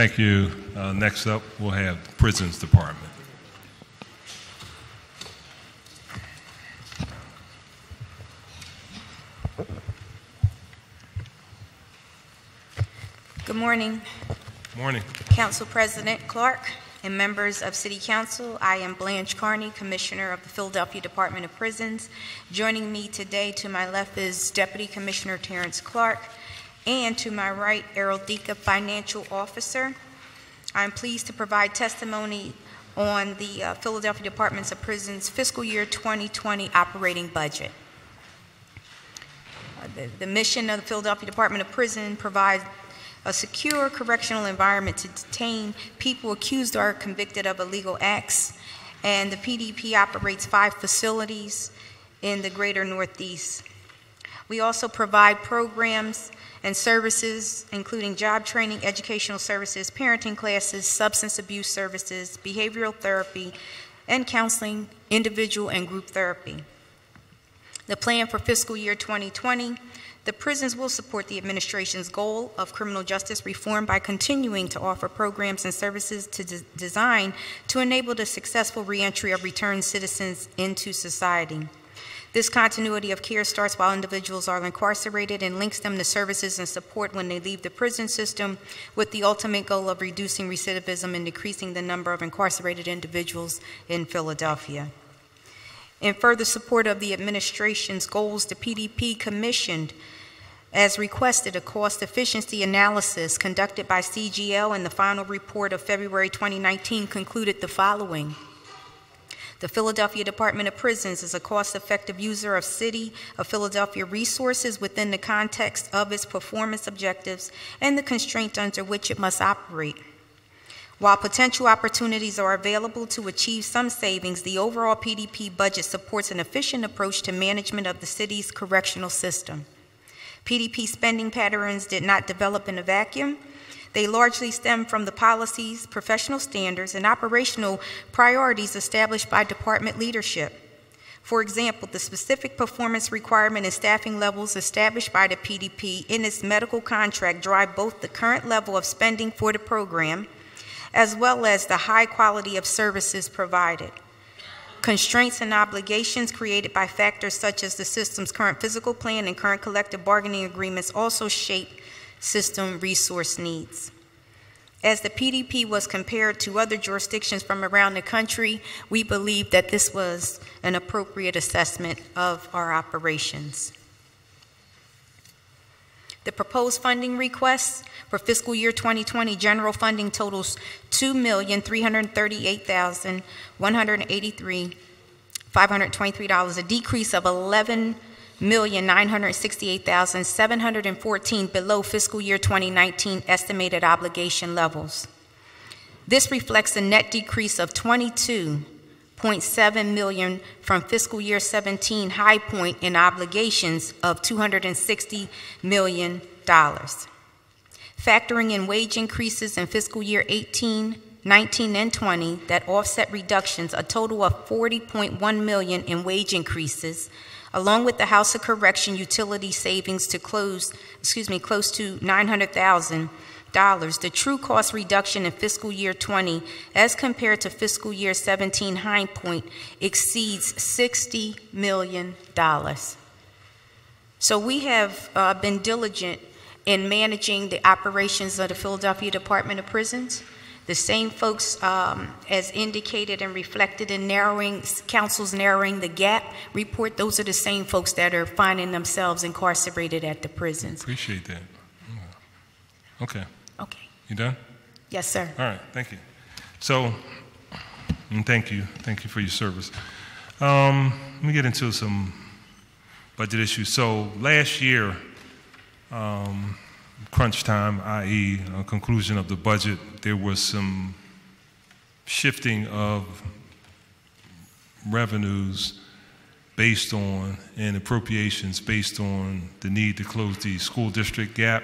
Thank you. Uh, Next up, we'll have the Prisons Department. Good morning, Morning. Council President Clarke and members of City Council. I am Blanche Carney, Commissioner of the Philadelphia Department of Prisons. Joining me today to my left is Deputy Commissioner Terrence Clark, and to my right, Errol Dika, Financial Officer. I'm pleased to provide testimony on the uh, Philadelphia Departments of Prisons fiscal year 2020 operating budget. Uh, The the mission of the Philadelphia Department of Prison provides a secure correctional environment to detain people accused or convicted of illegal acts. And the PDP operates five facilities in the greater Northeast. We also provide programs and services, including job training, educational services, parenting classes, substance abuse services, behavioral therapy, and counseling, individual and group therapy. The plan for fiscal year 2020 the prisons will support the administration's goal of criminal justice reform by continuing to offer programs and services to de- design to enable the successful reentry of returned citizens into society. This continuity of care starts while individuals are incarcerated and links them to services and support when they leave the prison system, with the ultimate goal of reducing recidivism and decreasing the number of incarcerated individuals in Philadelphia. In further support of the administration's goals, the PDP commissioned, as requested, a cost efficiency analysis conducted by CGL, and the final report of February 2019 concluded the following. The Philadelphia Department of Prisons is a cost-effective user of City of Philadelphia resources within the context of its performance objectives and the constraint under which it must operate. While potential opportunities are available to achieve some savings, the overall PDP budget supports an efficient approach to management of the city's correctional system. PDP spending patterns did not develop in a vacuum. They largely stem from the policies, professional standards, and operational priorities established by department leadership. For example, the specific performance requirement and staffing levels established by the PDP in its medical contract drive both the current level of spending for the program as well as the high quality of services provided. Constraints and obligations created by factors such as the system's current physical plan and current collective bargaining agreements also shape system resource needs. As the PDP was compared to other jurisdictions from around the country, we believe that this was an appropriate assessment of our operations. The proposed funding requests for fiscal year 2020 general funding totals 2,338,183, $523, a decrease of 11,968,714 below fiscal year 2019 estimated obligation levels. This reflects a net decrease of 22.7 million from fiscal year 17 high point in obligations of 260 million dollars. Factoring in wage increases in fiscal year 18, 19, and 20 that offset reductions, a total of 40.1 million in wage increases, along with the House of Correction utility savings to close, excuse me, close to 900,000 dollars. The true cost reduction in fiscal year 20 as compared to fiscal year 17 high point exceeds 60 million dollars. So we have uh, been diligent in managing the operations of the Philadelphia Department of Prisons. The same folks, um, as indicated and reflected in narrowing, council's narrowing the gap report, those are the same folks that are finding themselves incarcerated at the prisons. Appreciate that. Okay, Okay. you done? Yes, sir. All right, thank you. So, and thank you, thank you for your service. Um, let me get into some budget issues. So, last year, um, crunch time, i.e., conclusion of the budget, there was some shifting of revenues based on and appropriations based on the need to close the school district gap.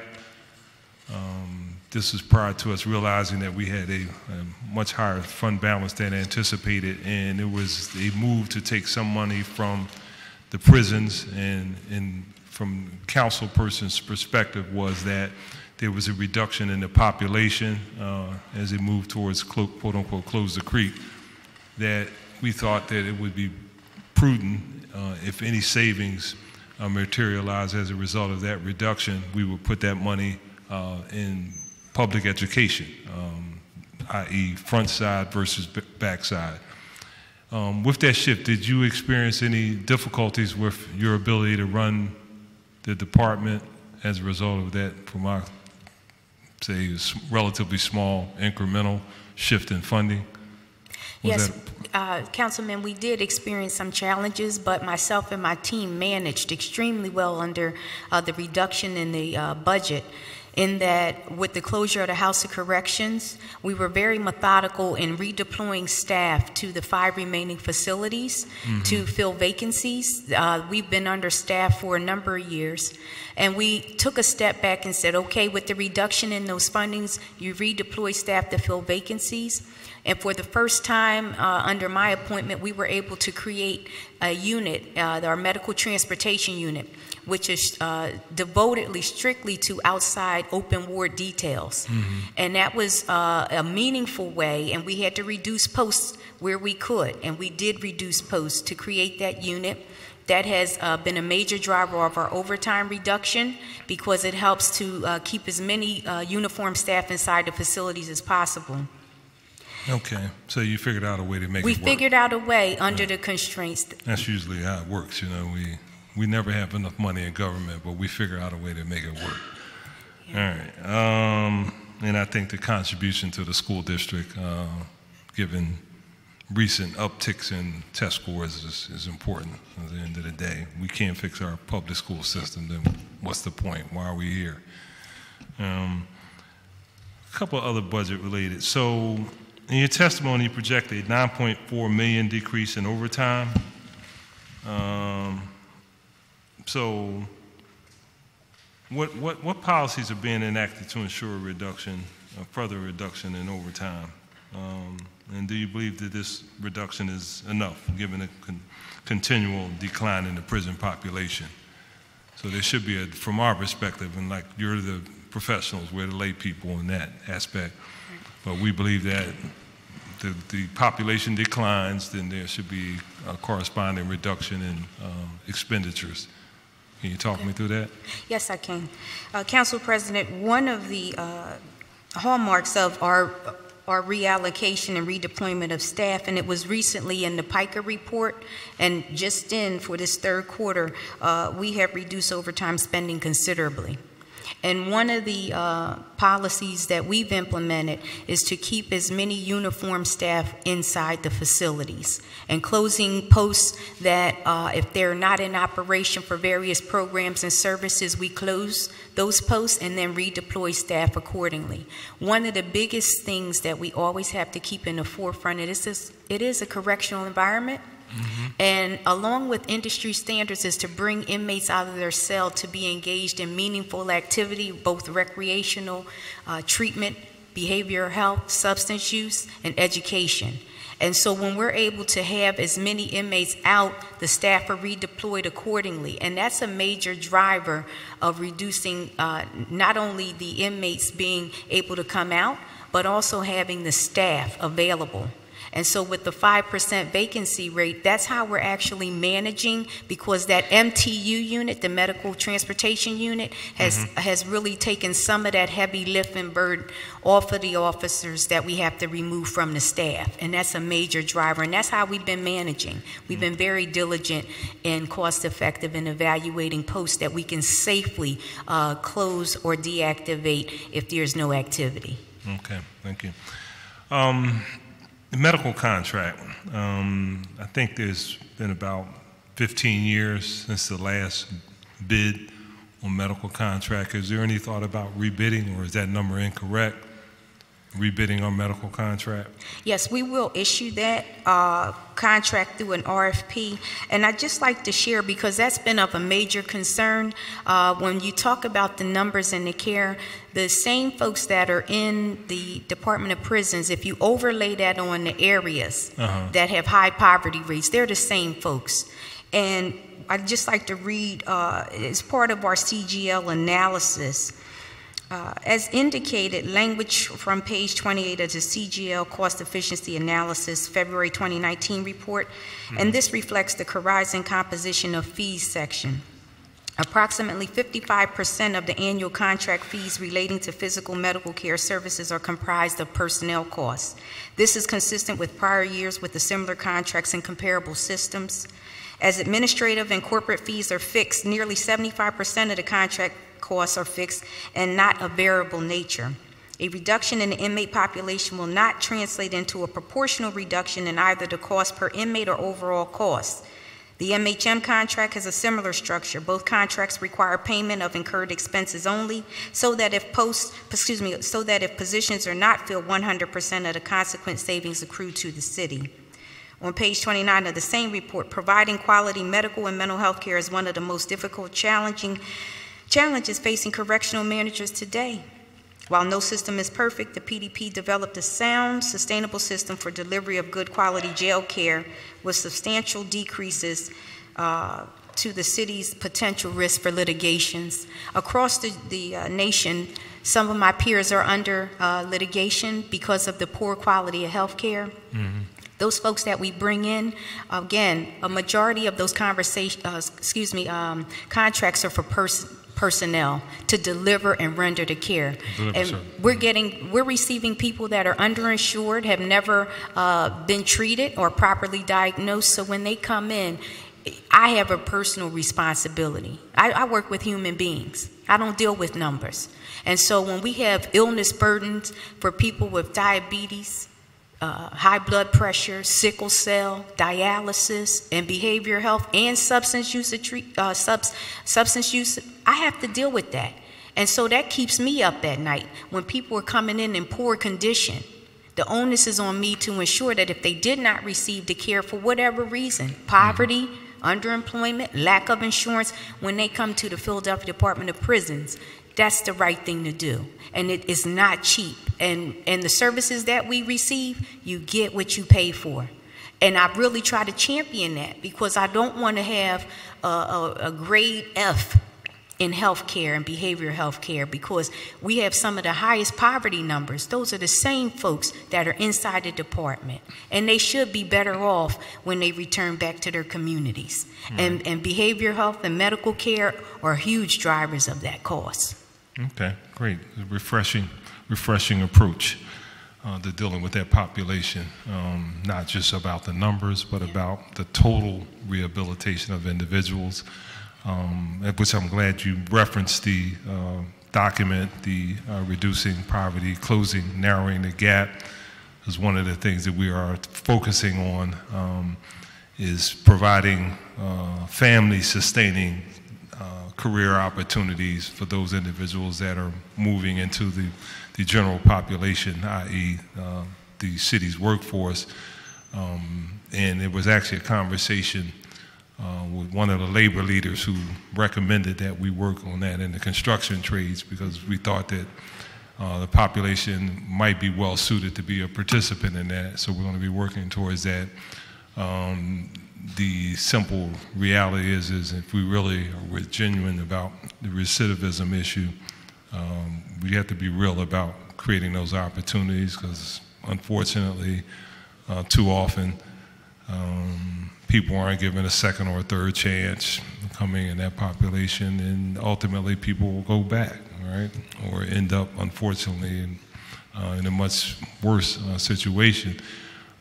Um, this was prior to us realizing that we had a, a much higher fund balance than anticipated, and it was a move to take some money from the prisons and, and from council person's perspective was that there was a reduction in the population uh, as it moved towards quote unquote close the creek, that we thought that it would be prudent uh, if any savings uh, as a result of that reduction, we would put that money uh, in public education, um, i.e., front side versus back side. Um, with that shift, did you experience any difficulties with your ability to run the department as a result of that, from our, say, relatively small incremental shift in funding? Was Yes, uh, Councilman, we did experience some challenges, but myself and my team managed extremely well under uh, the reduction in the uh, budget, in that with the closure of the House of Corrections, we were very methodical in redeploying staff to the five remaining facilities to fill vacancies. Uh, We've been understaffed for a number of years, and we took a step back and said, okay, with the reduction in those fundings, you redeploy staff to fill vacancies. And for the first time uh, under my appointment, we were able to create a unit, uh, our medical transportation unit, which is uh, devotedly strictly to outside open ward details. And that was uh, a meaningful way, and we had to reduce posts where we could. And we did reduce posts to create that unit. That has uh, been a major driver of our overtime reduction because it helps to uh, keep as many uh, uniform staff inside the facilities as possible. Okay, so you figured out a way to make We it work. We figured out a way under the constraints. That's usually how it works, you know, we, we never have enough money in government, but we figure out a way to make it work. All right, um, and I think the contribution to the school district, uh, given recent upticks in test scores is, is important at the end of the day. We can't fix our public school system, then what's the point? Why are we here? Um, a couple other budget related. So in your testimony, you projected a 9.4 million decrease in overtime. Um, so what, what, what policies are being enacted to ensure a reduction, a further reduction in overtime? Um, and do you believe that this reduction is enough, given the con- continual decline in the prison population? So there should be a, from our perspective, and like you're the professionals, we're the lay people in that aspect. But we believe that the, the population declines, then there should be a corresponding reduction in um, expenditures. Can you talk me through that? Yes, I can. Uh, Council President, one of the uh, hallmarks of our, our reallocation and redeployment of staff, and it was recently in the PICA report, and just in for this third quarter, uh, we have reduced overtime spending considerably. And one of the uh, policies that we've implemented is to keep as many uniform staff inside the facilities and closing posts that, uh, if they're not in operation for various programs and services, we close those posts and then redeploy staff accordingly. One of the biggest things that we always have to keep in the forefront it is this, it is a correctional environment. And along with industry standards is to bring inmates out of their cell to be engaged in meaningful activity, both recreational, uh, treatment, behavioral health, substance use, and education. And so when we're able to have as many inmates out, the staff are redeployed accordingly. And that's a major driver of reducing uh, not only the inmates being able to come out, but also having the staff available. And so with the 5% vacancy rate, that's how we're actually managing because that MTU unit, the medical transportation unit, has, has really taken some of that heavy lift and burden off of the officers that we have to remove from the staff. And that's a major driver. And that's how we've been managing. We've been very diligent and cost effective in evaluating posts that we can safely uh, close or deactivate if there's no activity. Okay, thank you. Um, the medical contract, um, I think there's been about 15 years since the last bid on medical contract. Is there any thought about rebidding, or is that number incorrect? Rebidding our medical contract? Yes, we will issue that uh, contract through an RFP. And I'd just like to share, because that's been of a major concern, uh, when you talk about the numbers in the care, the same folks that are in the Department of Prisons, if you overlay that on the areas Uh-huh. that have high poverty rates, they're the same folks. And I'd just like to read, uh, as part of our CGL analysis, Uh, As indicated, language from page 28 of the CGL Cost Efficiency Analysis February 2019 report, and this reflects the Corizon Composition of Fees section. Approximately 55% of the annual contract fees relating to physical medical care services are comprised of personnel costs. This is consistent with prior years with the similar contracts and comparable systems. As administrative and corporate fees are fixed, nearly 75% of the contract costs are fixed and not of variable nature. A reduction in the inmate population will not translate into a proportional reduction in either the cost per inmate or overall cost. The MHM contract has a similar structure. Both contracts require payment of incurred expenses only, so that if post, excuse me, so that if positions are not filled, 100% of the consequent savings accrue to the city. On page 29 of the same report, providing quality medical and mental health care is one of the most difficult, challenging challenges facing correctional managers today. While no system is perfect, the PDP developed a sound, sustainable system for delivery of good quality jail care with substantial decreases uh, to the city's potential risk for litigations. Across the, the uh, nation, some of my peers are under uh, litigation because of the poor quality of health care. Those folks that we bring in, again, a majority of those conversation, uh, excuse me, um, contracts are for pers- personnel to deliver and render the care. And we're getting, we're receiving people that are underinsured, have never uh, been treated or properly diagnosed. So when they come in, I have a personal responsibility. I, I work with human beings. I don't deal with numbers. And so when we have illness burdens for people with diabetes, uh, high blood pressure, sickle cell, dialysis, and behavioral health, and substance use, treat, uh, subs, substance use, I have to deal with that. And so that keeps me up at night when people are coming in in poor condition. The onus is on me to ensure that if they did not receive the care for whatever reason, poverty, underemployment, lack of insurance, when they come to the Philadelphia Department of Prisons, that's the right thing to do. And it is not cheap. And, and the services that we receive, you get what you pay for. And I really try to champion that because I don't want to have a, a, a grade F in healthcare and behavioral health care because we have some of the highest poverty numbers. Those are the same folks that are inside the department. And they should be better off when they return back to their communities. And, and behavioral health and medical care are huge drivers of that cost. Okay, great. Refreshing, refreshing approach uh, to dealing with that population. Um, not just about the numbers, but about the total rehabilitation of individuals. Um, which I'm glad you referenced the uh, document, the uh, reducing poverty, closing, narrowing the gap, is one of the things that we are focusing on. Um, is providing uh, family sustaining uh, career opportunities for those individuals that are moving into the, the general population, i.e., uh, the city's workforce. Um, and it was actually a conversation uh, with one of the labor leaders who recommended that we work on that in the construction trades because we thought that uh, the population might be well suited to be a participant in that. So we're going to be working towards that. Um, the simple reality is, is if we really are genuine about the recidivism issue, um, we have to be real about creating those opportunities because unfortunately, uh, too often, um, people aren't given a second or a third chance coming in that population, and ultimately people will go back, right, or end up, unfortunately, in, uh, in a much worse uh, situation.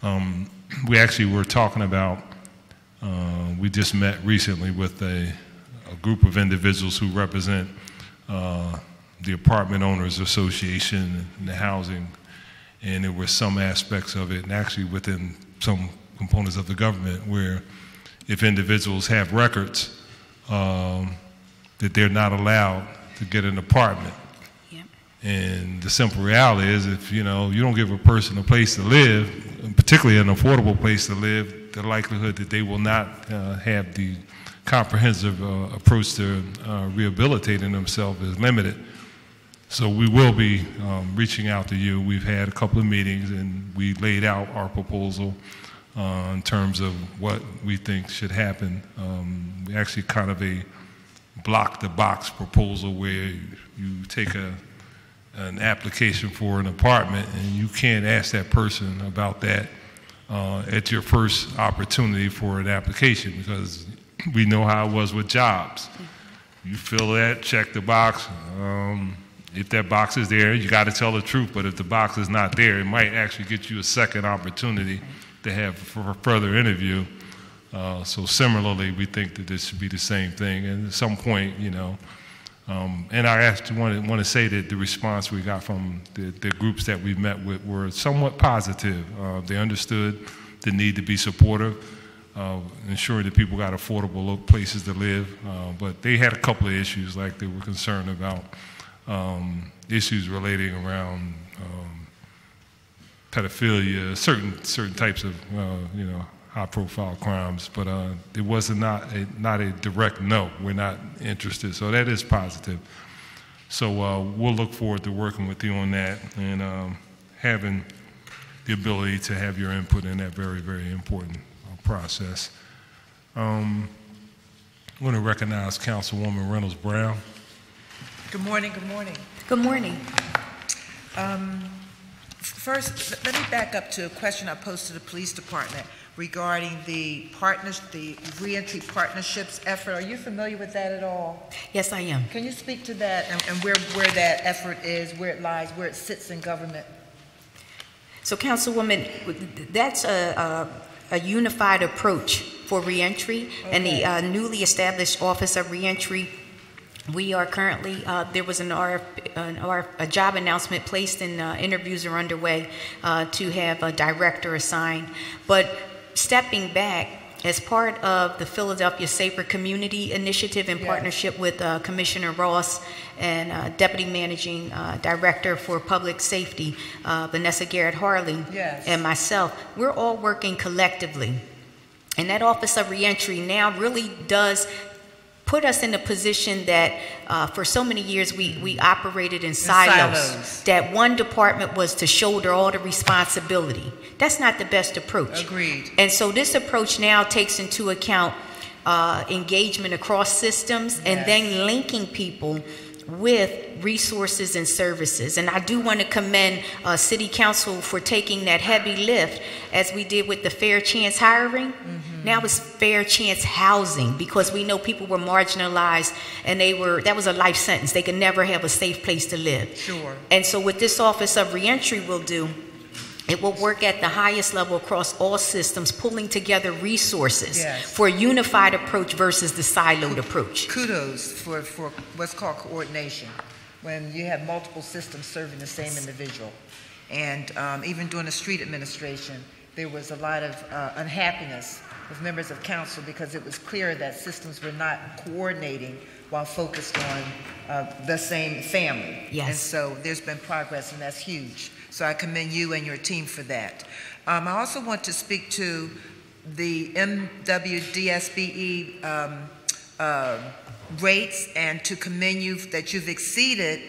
Um, we actually were talking about, uh, we just met recently with a, a group of individuals who represent uh, the Apartment Owners Association and the housing, and there were some aspects of it, and actually within some components of the government, where if individuals have records, um, that they're not allowed to get an apartment. Yep. And the simple reality is, if you know you don't give a person a place to live, particularly an affordable place to live, the likelihood that they will not uh, have the comprehensive uh, approach to uh, rehabilitating themselves is limited. So we will be um, reaching out to you. We've had a couple of meetings, and we laid out our proposal uh, in terms of what we think should happen. Um, we actually kind of a block the box proposal where you take a an application for an apartment, and you can't ask that person about that uh, at your first opportunity for an application because we know how it was with jobs. You fill that, check the box. Um, if that box is there, you got to tell the truth. But if the box is not there, it might actually get you a second opportunity to have for a further interview. Uh, so similarly, we think that this should be the same thing. And at some point, you know, um, and I actually want to, want to say that the response we got from the, the groups that we met with were somewhat positive. Uh, they understood the need to be supportive, uh, ensuring that people got affordable places to live. Uh, but they had a couple of issues, like they were concerned about um, issues relating around um, pedophilia, certain certain types of uh, you know high-profile crimes. But uh, it was not a, not a direct no. We're not interested. So that is positive. So uh, we'll look forward to working with you on that and um, having the ability to have your input in that very very important uh, process. Um, I want to recognize Councilwoman Reynolds Brown. Good morning, good morning. Good morning. First, let me back up to a question I posed to the police department regarding the partners, the reentry partnerships effort. Are you familiar with that at all? Yes, I am. Can you speak to that and, and where, where that effort is, where it lies, where it sits in government? So, Councilwoman, that's a, a, a unified approach for reentry, and the uh, newly established Office of Reentry. We are currently, uh, there was an RF, an RF, a job announcement placed, and uh, interviews are underway uh, to have a director assigned. But stepping back, as part of the Philadelphia Safer Community Initiative in partnership with uh, Commissioner Ross and uh, Deputy Managing uh, Director for Public Safety, uh, Vanessa Garrett Harley, Yes. and myself, we're all working collectively. And that Office of Reentry now really does put us in a position that uh, for so many years we, we operated in silos, silos. That one department was to shoulder all the responsibility. That's not the best approach. Agreed. And so this approach now takes into account uh, engagement across systems and then linking people with resources and services. And I do want to commend uh, City Council for taking that heavy lift as we did with the fair chance hiring. Now it's fair chance housing because we know people were marginalized and they were that was a life sentence. They could never have a safe place to live. Sure. And so what this Office of Reentry will do it will work at the highest level across all systems, pulling together resources Yes. for a unified approach versus the siloed approach. Kudos for, for what's called coordination, when you have multiple systems serving the same individual. And um, even during the Street administration, there was a lot of uh, unhappiness with members of council because it was clear that systems were not coordinating while focused on uh, the same family. Yes. And so there's been progress, and that's huge. So I commend you and your team for that. Um, I also want to speak to the MWDSBE um, uh, rates and to commend you that you've exceeded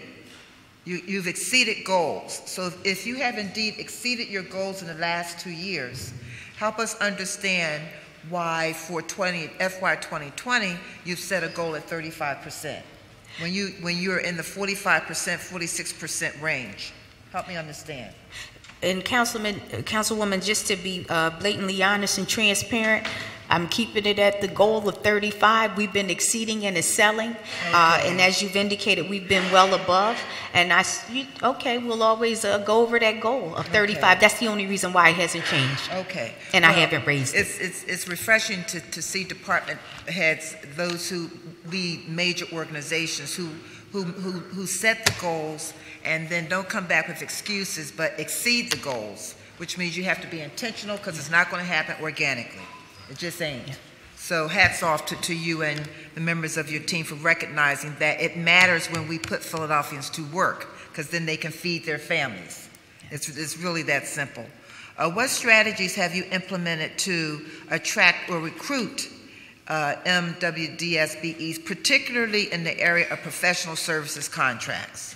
you, you've exceeded goals. So if you have indeed exceeded your goals in the last two years, help us understand why for 20, FY 2020, you've set a goal at 35%. When, you, when you're in the 45%, 46% range. Help me understand. And Councilman, Councilwoman, just to be uh, blatantly honest and transparent, I'm keeping it at the goal of 35. We've been exceeding and excelling, uh, and as you've indicated, we've been well above. And I, you- okay, we'll always uh, go over that goal of 35. That's the only reason why it hasn't changed. Okay. And I haven't raised it. It's, it's, it's refreshing to, to see department heads, those who lead major organizations, who, who, who, who set the goals and then don't come back with excuses, but exceed the goals, which means you have to be intentional because it's not going to happen organically. It just ain't. So hats off to, to you and the members of your team for recognizing that it matters when we put Philadelphians to work, because then they can feed their families. It's, it's really that simple. Uh, what strategies have you implemented to attract or recruit uh, MWDSBEs, particularly in the area of professional services contracts?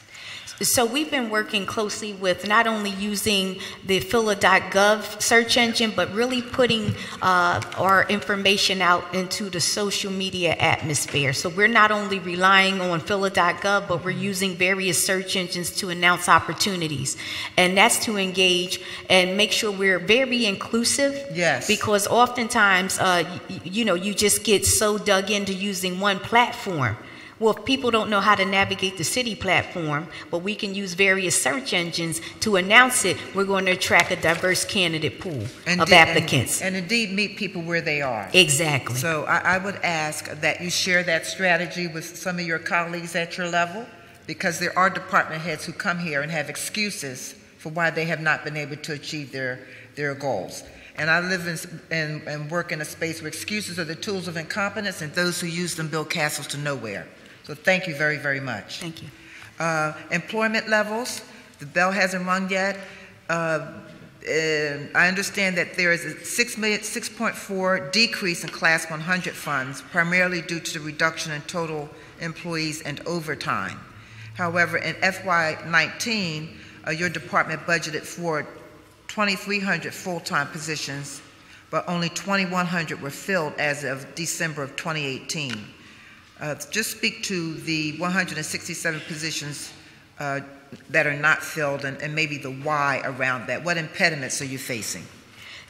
So we've been working closely with not only using the phila.gov search engine, but really putting uh, our information out into the social media atmosphere. So we're not only relying on phila.gov, but we're using various search engines to announce opportunities. And that's to engage and make sure we're very inclusive. Yes. Because oftentimes, uh, y- you know, you just get so dug into using one platform. Well, if people don't know how to navigate the city platform, but we can use various search engines to announce it, we're going to attract a diverse candidate pool And of di- and- applicants. And indeed, meet people where they are. Exactly. So I, I would ask that you share that strategy with some of your colleagues at your level, because there are department heads who come here and have excuses for why they have not been able to achieve their, their goals. And I live in, and, and work in a space where excuses are the tools of incompetence, and those who use them build castles to nowhere. So thank you very, very much. Thank you. Uh, Employment levels, the bell hasn't rung yet. Uh, I understand that there is a 6 million, 6.4 decrease in Class 100 funds, primarily due to the reduction in total employees and overtime. However, in FY19, uh, your department budgeted for 2,300 full-time positions, but only 2,100 were filled as of December of 2018. Uh, Just speak to the 167 positions uh, that are not filled and and maybe the why around that. What impediments are you facing?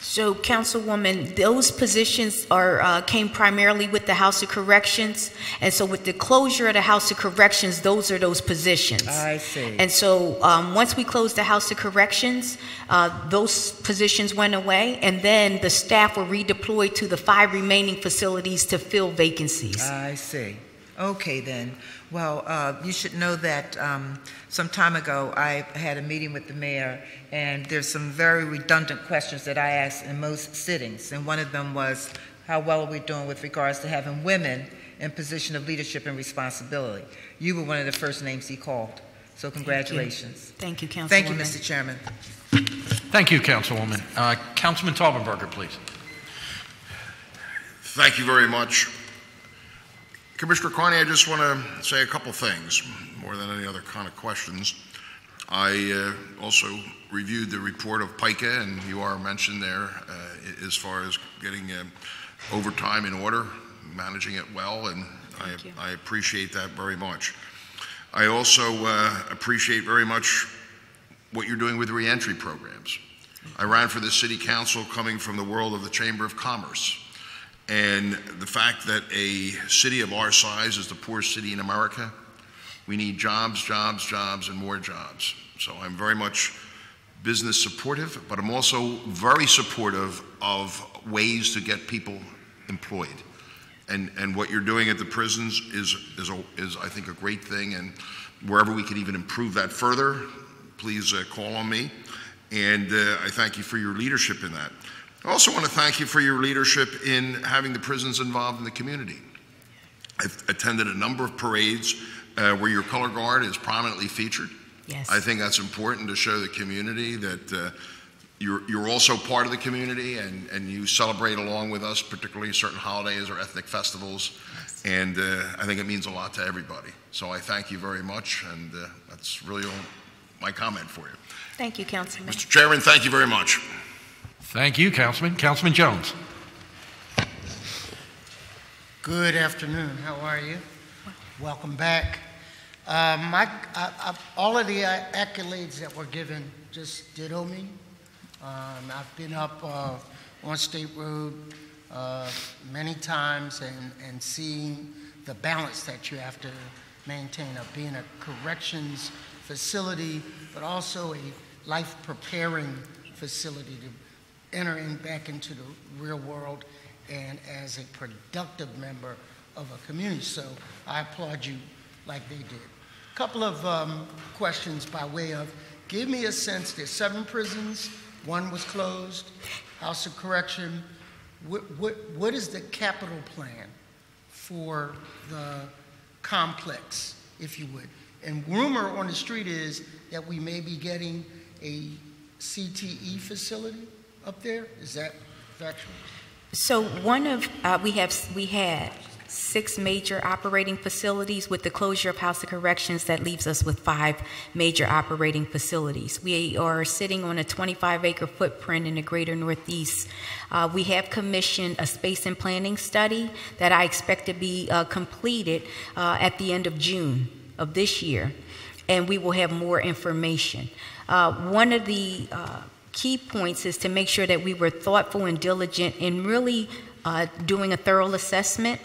So, Councilwoman, those positions are, uh, came primarily with the House of Corrections. And so with the closure of the House of Corrections, those are those positions. I see. And so, um, once we closed the House of Corrections, uh, those positions went away, and then the staff were redeployed to the five remaining facilities to fill vacancies. I see. Okay, then. Well, uh, you should know that um, some time ago, I had a meeting with the mayor, and there's some very redundant questions that I asked in most sittings. And one of them was, how well are we doing with regards to having women in position of leadership and responsibility? You were one of the first names he called, so congratulations. Thank you, Councilwoman. Thank you, Mr. Chairman. Thank you, Councilwoman. Uh, Councilman Taubenberger, please. Thank you very much. Commissioner Carney, I just want to say a couple things, more than any other kind of questions. I uh, also reviewed the report of PICA, and you are mentioned there uh, as far as getting uh, overtime in order, managing it well, and I, I appreciate that very much. I also uh, appreciate very much what you're doing with reentry programs. I ran for the city council coming from the world of the Chamber of Commerce. And the fact that a city of our size is the poorest city in America, we need jobs, jobs, jobs, and more jobs. So I'm very much business supportive, but I'm also very supportive of ways to get people employed. And, and what you're doing at the prisons is, is, a, is, I think, a great thing. And wherever we can even improve that further, please uh, call on me. And uh, I thank you for your leadership in that. I also want to thank you for your leadership in having the prisons involved in the community. I've attended a number of parades uh, where your color guard is prominently featured. Yes. I think that's important to show the community that uh, you're, you're also part of the community and, and you celebrate along with us, particularly certain holidays or ethnic festivals. Yes. And uh, I think it means a lot to everybody. So I thank you very much, and uh, that's really all my comment for you. Thank you, Councilman. Mr. Chairman, thank you very much. Thank you, Councilman. Councilman Jones. Good afternoon. How are you? Welcome back. My, I, I, all of the accolades that were given just ditto me. Um, I've been up uh, on State Road uh, many times and, and seeing the balance that you have to maintain of being a corrections facility, but also a life preparing facility to enter in back into the real world and as a productive member of a community. So I applaud you like they did. A Couple of um, questions by way of give me a sense. There's seven prisons. One was closed. House of Correction. What, what, what is the capital plan for the complex, if you would? And rumor on the street is that we may be getting a CTE facility up there. Is that factual? So one of, uh, we have, we had six major operating facilities. With the closure of House of Corrections, that leaves us with five major operating facilities. We are sitting on a 25-acre footprint in the greater Northeast. Uh, We have commissioned a space and planning study that I expect to be uh, completed uh, at the end of June of this year, and we will have more information. Uh, One of the uh, key points is to make sure that we were thoughtful and diligent in really uh, doing a thorough assessment,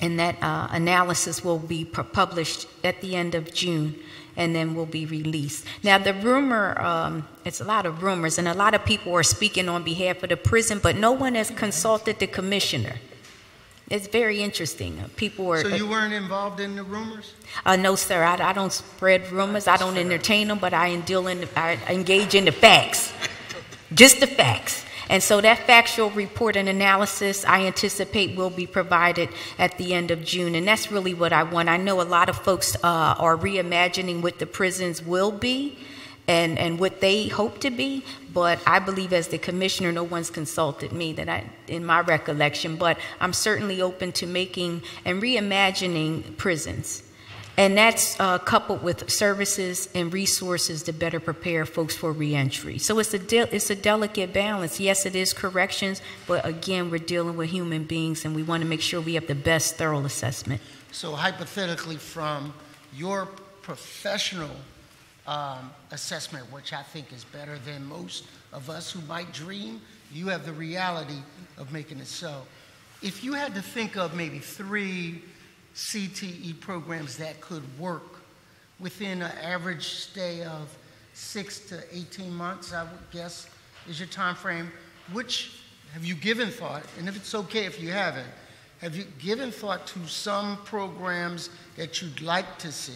and that uh, analysis will be pu- published at the end of June, and then will be released. Now, the rumor, um, it's a lot of rumors, and a lot of people are speaking on behalf of the prison, but no one has consulted the commissioner. It's very interesting. People were. So you weren't involved in the rumors? Uh, no, sir. I, I don't spread rumors. I don't entertain them, but I, deal in, I engage in the facts, just the facts. And so that factual report and analysis, I anticipate, will be provided at the end of June, and that's really what I want. I know a lot of folks uh, are reimagining what the prisons will be. And, and what they hope to be, but I believe as the commissioner, no one's consulted me that I, in my recollection, but I'm certainly open to making and reimagining prisons. And that's uh, coupled with services and resources to better prepare folks for reentry. So it's a it's a delicate balance. Yes, it is corrections, but again, we're dealing with human beings, and we want to make sure we have the best thorough assessment. So hypothetically, from your professional um, assessment, which I think is better than most of us who might dream, you have the reality of making it so. If you had to think of maybe three CTE programs that could work within an average stay of six to 18 months, I would guess is your time frame, which have you given thought, and if it's okay if you haven't, have you given thought to some programs that you'd like to see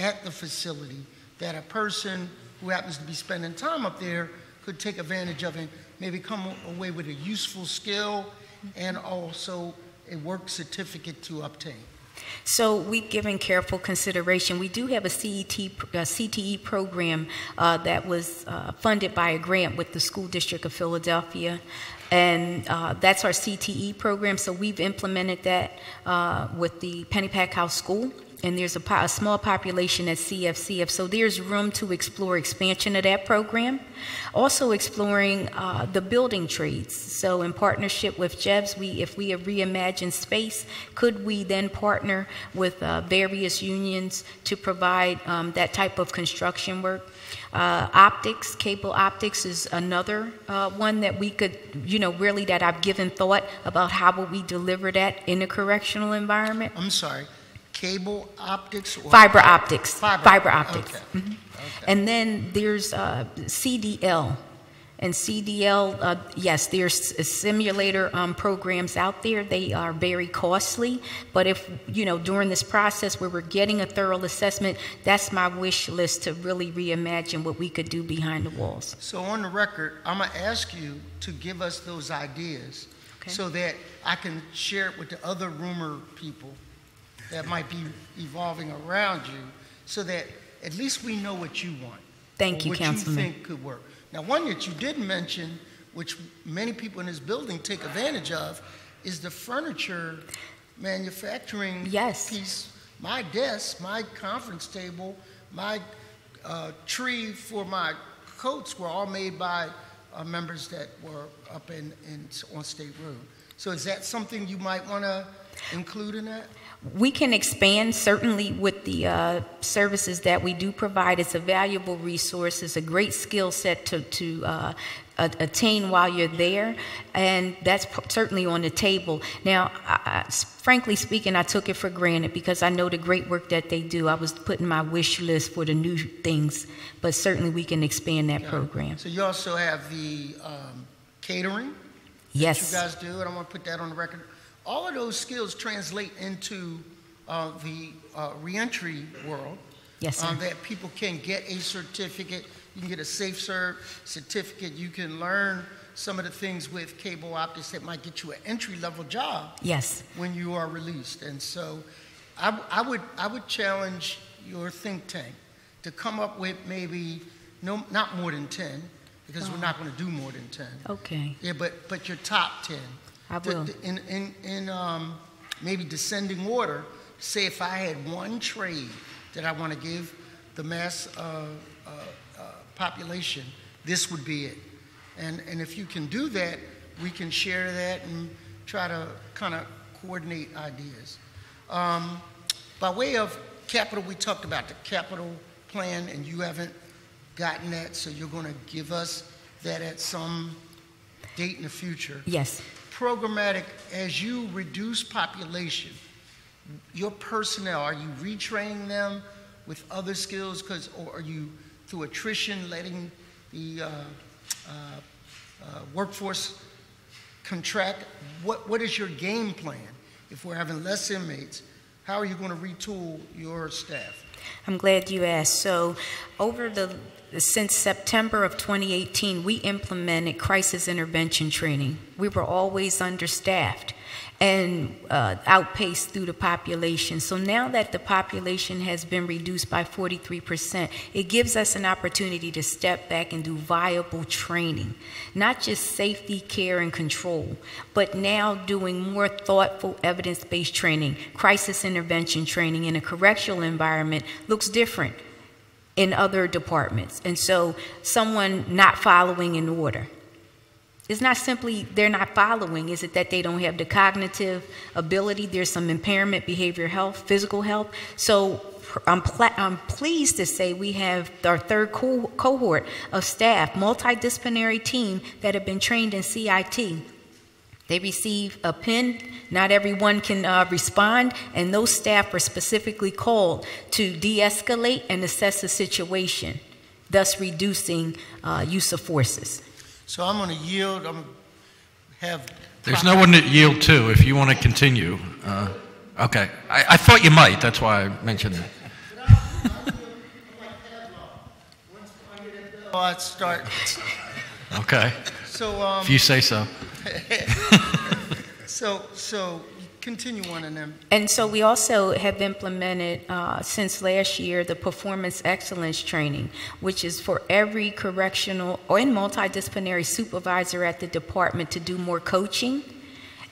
at the facility that a person who happens to be spending time up there could take advantage of and maybe come away with a useful skill and also a work certificate to obtain? So we've given careful consideration. We do have a CET, a CTE program uh, that was uh, funded by a grant with the School District of Philadelphia. And uh, that's our CTE program. So we've implemented that uh, with the Pennypack House School. And there's a, a small population at CFCF. So there's room to explore expansion of that program. Also exploring uh, the building trades. So in partnership with JEBS, we, if we have reimagined space, could we then partner with uh, various unions to provide um, that type of construction work? Uh, optics, cable optics is another uh, one that we could, you know, really that I've given thought about how will we deliver that in a correctional environment. I'm sorry, cable optics or? Fiber optics. Fiber, optics. okay. Mhm. And then there's uh, CDL. And CDL, uh, yes, there's simulator um, programs out there. They are very costly. But if, you know, during this process where we're getting a thorough assessment, that's my wish list to really reimagine what we could do behind the walls. So on the record, I'm gonna ask you to give us those ideas Okay. so that I can share it with the other rumor people that might be evolving around you, so that at least we know what you want. Thank you, what Councilman. you think could work. Now, one that you didn't mention, which many people in this building take advantage of, is the furniture manufacturing Yes. piece. My desk, my conference table, my uh, tree for my coats were all made by uh, members that were up in, in on State Road. So is that something you might want to include in that? We can expand certainly with the uh, services that we do provide. It's a valuable resource. It's a great skill set to, to uh, attain while you're there, and that's p- certainly on the table. Now, I, frankly speaking, I took it for granted because I know the great work that they do. I was putting my wish list for the new things, but certainly we can expand that program. So you also have the um, catering Yes. you guys do, and I want to put that on the record. All of those skills translate into uh, the uh, reentry world. Yes, sir. um, that people can get a certificate. You can get a safe serve certificate. You can learn some of the things with cable optics that might get you an entry level job Yes. when you are released. And so, I, I would I would challenge your think tank to come up with maybe no not more than ten because we're not going to do more than ten. Okay. Yeah, but but your top ten. I will. In in in um maybe descending order, say if I had one trade that I want to give the mass uh, uh, uh, population, this would be it. And, and if you can do that, we can share that and try to kind of coordinate ideas. Um, by way of capital, we talked about the capital plan, and you haven't gotten that, so you're going to give us that at some date in the future. Yes. Programmatic, as you reduce population, your personnel, are you retraining them with other skills? Because, or are you through attrition letting the uh, uh, uh, workforce contract? What, what is your game plan if we're having less inmates? How are you going to retool your staff? I'm glad you asked. So, over the since September of 2018, we implemented crisis intervention training. We were always understaffed and uh, outpaced through the population. So now that the population has been reduced by 43%, it gives us an opportunity to step back and do viable training, not just safety, care, and control, but now doing more thoughtful evidence-based training, crisis intervention training in a correctional environment looks different in other departments. And so someone not following an order, it's not simply they're not following, is it that they don't have the cognitive ability? There's some impairment, behavior health, physical health. So I'm, I'm pleased to say we have our third co cohort of staff, multidisciplinary team that have been trained in CIT. They receive a PIN. Not everyone can uh, respond, and those staff are specifically called to de escalate and assess the situation, thus reducing uh, use of forces. So I'm going to yield. I'm have. There's no one to yield to if you want to continue. Uh, okay. I, I thought you might. That's why I mentioned it. i start. Okay. So, um, if you say so. so, so continue on and then. And so we also have implemented uh, since last year the performance excellence training, which is for every correctional or in multidisciplinary supervisor at the department to do more coaching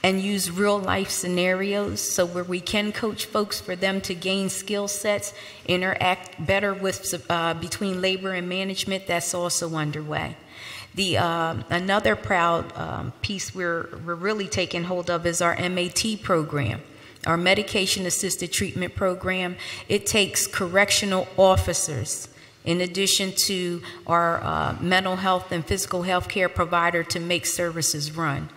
and use real life scenarios so where we can coach folks for them to gain skill sets interact better with uh, between labor and management that's also underway the uh, another proud um, piece we're, we're really taking hold of is our MAT program, our medication assisted treatment program. It takes correctional officers in addition to our uh, mental health and physical health care provider to make services run.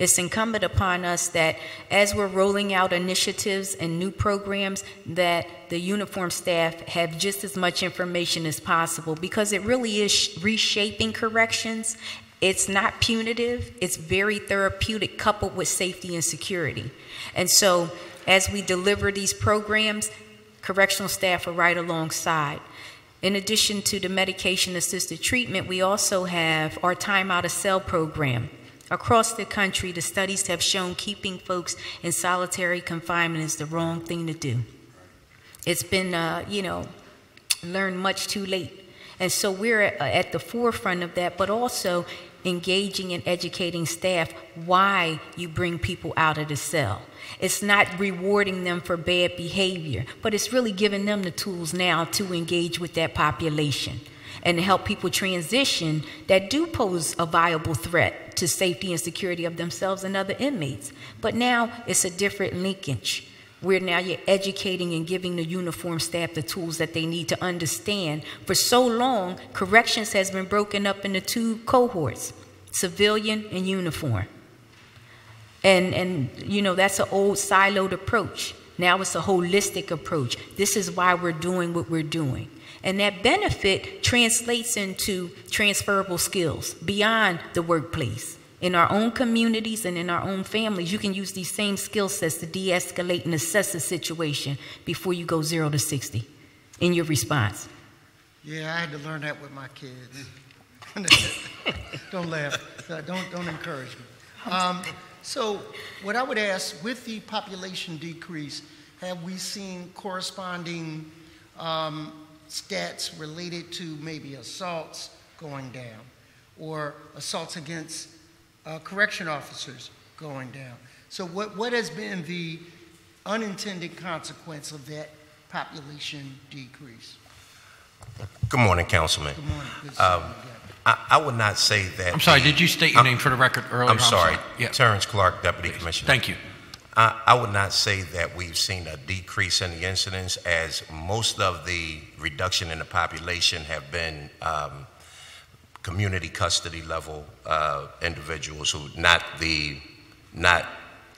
It's incumbent upon us that as we're rolling out initiatives and new programs, that the uniform staff have just as much information as possible because it really is reshaping corrections. It's not punitive, it's very therapeutic, coupled with safety and security. And so, as we deliver these programs, correctional staff are right alongside. In addition to the medication assisted treatment, we also have our Time Out of Cell program. Across the country, the studies have shown keeping folks in solitary confinement is the wrong thing to do. It's been, uh, you know, learned much too late. And so we're at, at the forefront of that, but also engaging and educating staff why you bring people out of the cell. It's not rewarding them for bad behavior, but it's really giving them the tools now to engage with that population and to help people transition that do pose a viable threat to safety and security of themselves and other inmates. But now it's a different linkage where now you're educating and giving the uniform staff the tools that they need to understand. For so long, corrections has been broken up into two cohorts, civilian and uniform. And, and you know, that's an old siloed approach. Now it's a holistic approach. This is why we're doing what we're doing. And that benefit translates into transferable skills beyond the workplace. In our own communities and in our own families, you can use these same skill sets to de escalate and assess a situation before you go zero to 60 in your response. Yeah, I had to learn that with my kids. don't laugh. Uh, don't, don't encourage me. Um, so, what I would ask with the population decrease, have we seen corresponding um, stats related to maybe assaults going down or assaults against uh, correction officers going down. So what, what has been the unintended consequence of that population decrease? Good morning, Councilman. Good morning. Good to see Um. I, I would not say that. I'm sorry, the- did you state your I'm- name for the record earlier? I'm sorry, Yeah, Terrence Clark, Deputy Commissioner. thank you. I, would not say that we've seen a decrease in the incidents as most of the reduction in the population have been um, community custody level uh, individuals who, not the, not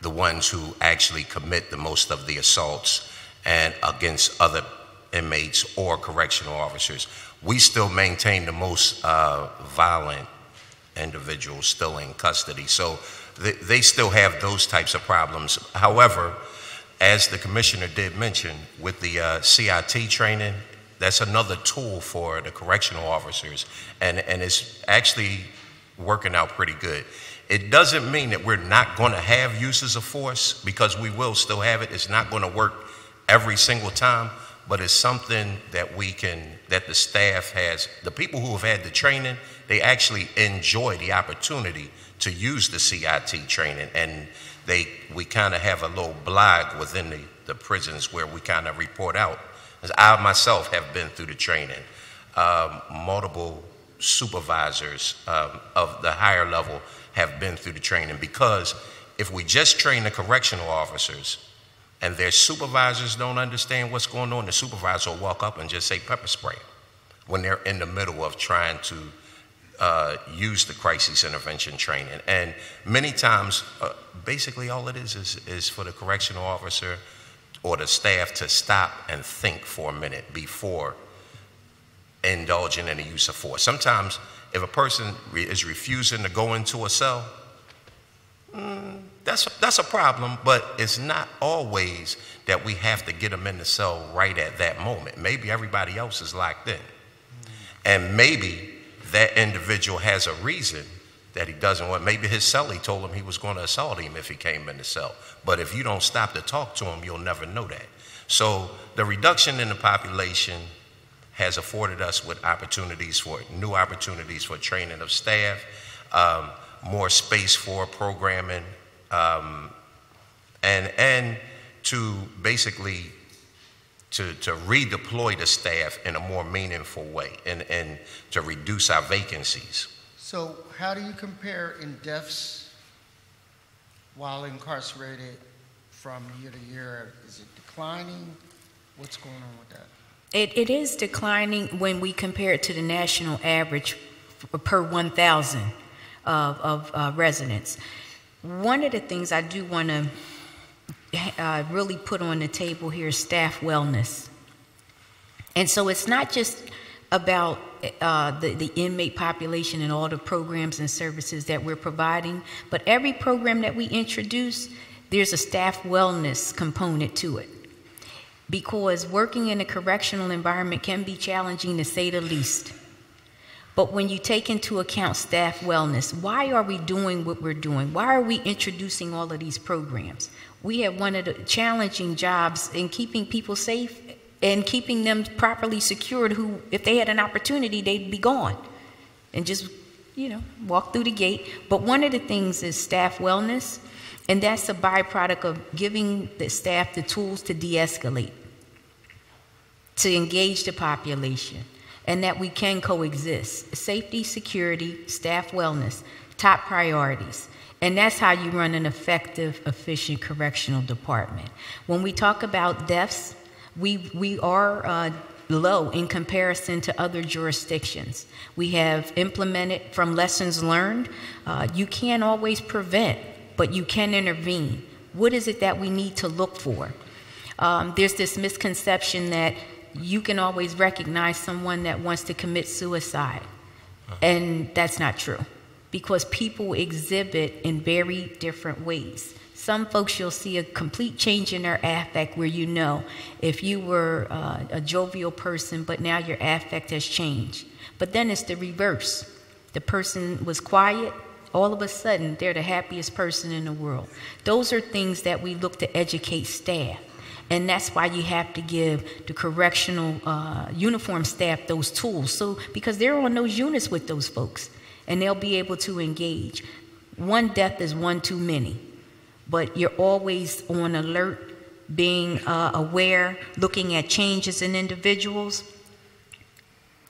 the ones who actually commit the most of the assaults and against other inmates or correctional officers. We still maintain the most uh, violent individuals still in custody. So they, they still have those types of problems. However, as the commissioner did mention, with the uh, CIT training, that's another tool for the correctional officers, and, and it's actually working out pretty good. It doesn't mean that we're not going to have uses of force, because we will still have it. It's not going to work every single time, but it's something that we can, that the staff has, the people who have had the training, they actually enjoy the opportunity to use the CIT training, and they, we kind of have a little blog within the, the prisons where we kind of report out. I myself have been through the training, um, multiple supervisors um, of the higher level have been through the training because if we just train the correctional officers and their supervisors don't understand what's going on, the supervisor will walk up and just say pepper spray when they're in the middle of trying to uh, use the crisis intervention training. And many times, uh, basically all it is, is is for the correctional officer or the staff to stop and think for a minute before indulging in the use of force. Sometimes, if a person re- is refusing to go into a cell, mm, that's, that's a problem, but it's not always that we have to get them in the cell right at that moment. Maybe everybody else is locked in. And maybe that individual has a reason that he doesn't want. Maybe his cellie told him he was going to assault him if he came in the cell. But if you don't stop to talk to him, you'll never know that. So the reduction in the population has afforded us with opportunities for new opportunities for training of staff, um, more space for programming, um, and and to basically to, to redeploy the staff in a more meaningful way and, and to reduce our vacancies. So how do you compare in deaths while incarcerated from year to year? Is it declining? What's going on with that? It, it is declining when we compare it to the national average per 1,000 of, of uh, residents. One of the things I do want to uh, really put on the table here staff wellness. And so it's not just about uh, the, the inmate population and all the programs and services that we're providing, but every program that we introduce, there's a staff wellness component to it because working in a correctional environment can be challenging to say the least. But when you take into account staff wellness, why are we doing what we're doing? Why are we introducing all of these programs? We have one of the challenging jobs in keeping people safe and keeping them properly secured who, if they had an opportunity, they'd be gone and just, you know, walk through the gate. But one of the things is staff wellness, and that's a byproduct of giving the staff the tools to de escalate to engage the population and that we can coexist. Safety, security, staff wellness, top priorities. And that's how you run an effective, efficient correctional department. When we talk about deaths, we, we are uh, low in comparison to other jurisdictions. We have implemented from lessons learned. Uh, you can't always prevent, but you can intervene. What is it that we need to look for? Um, there's this misconception that you can always recognize someone that wants to commit suicide. And that's not true because people exhibit in very different ways. Some folks you'll see a complete change in their affect where you know if you were uh, a jovial person, but now your affect has changed. But then it's the reverse. The person was quiet, all of a sudden they're the happiest person in the world. Those are things that we look to educate staff. And that's why you have to give the correctional uh, uniform staff those tools. So, because they're on those units with those folks and they'll be able to engage. One death is one too many, but you're always on alert being uh, aware, looking at changes in individuals,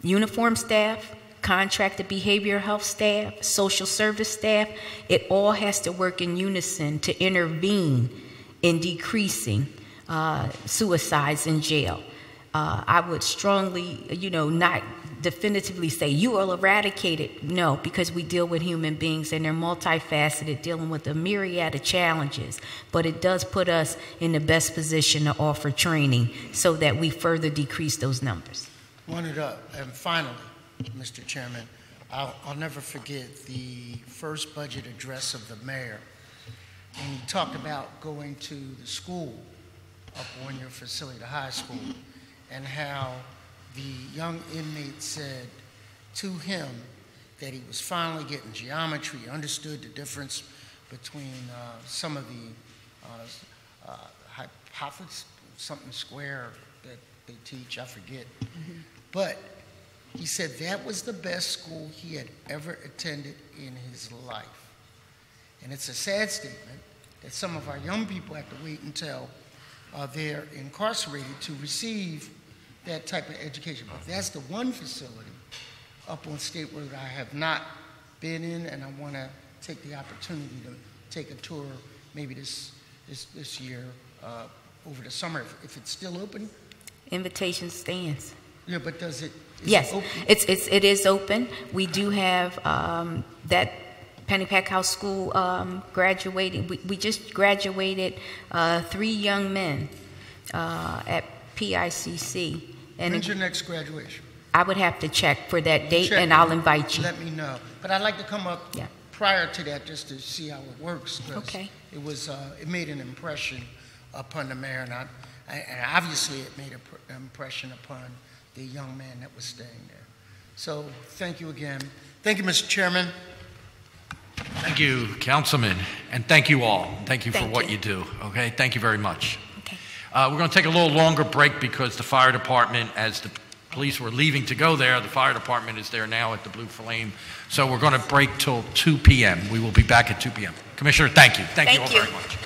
uniform staff, contracted behavioral health staff, social service staff, it all has to work in unison to intervene in decreasing uh, suicides in jail. Uh, I would strongly, you know, not definitively say you will eradicate it. No, because we deal with human beings and they're multifaceted, dealing with a myriad of challenges. But it does put us in the best position to offer training so that we further decrease those numbers. One it up. And finally, Mr. Chairman, I'll, I'll never forget the first budget address of the mayor. And he talked about going to the school up on your facility, the high school, and how the young inmate said to him that he was finally getting geometry, understood the difference between uh, some of the uh, uh, hypothesis, something square that they teach, I forget. But he said that was the best school he had ever attended in his life. And it's a sad statement that some of our young people have to wait until uh, they're incarcerated to receive that type of education. But that's the one facility up on State Road I have not been in, and I want to take the opportunity to take a tour maybe this, this, this year uh, over the summer, if, if it's still open. Invitation stands. Yeah, but does it? is it Yes, open? it's, it's, it is open. We do have um, that Pennypack House School um, graduating. We, we just graduated uh, three young men uh, at PICC. And When's your next graduation? I would have to check for that date, Check and I'll invite you. Let me know. But I'd like to come up Yeah. prior to that just to see how it works. Okay. It was, uh, it made an impression upon the mayor, and I, and obviously it made an impression upon the young man that was staying there. So, thank you again. Thank you, Mr. Chairman. Thank you, Councilman, and thank you all. Thank you for Thank what you. you do, okay? Thank you very much. Okay. Uh, We're going to take a little longer break because the fire department, as the police were leaving to go there, the fire department is there now at the Blue Flame. So we're going to break till 2 PM. We will be back at 2 PM. Commissioner, thank you. Thank you all you. very much.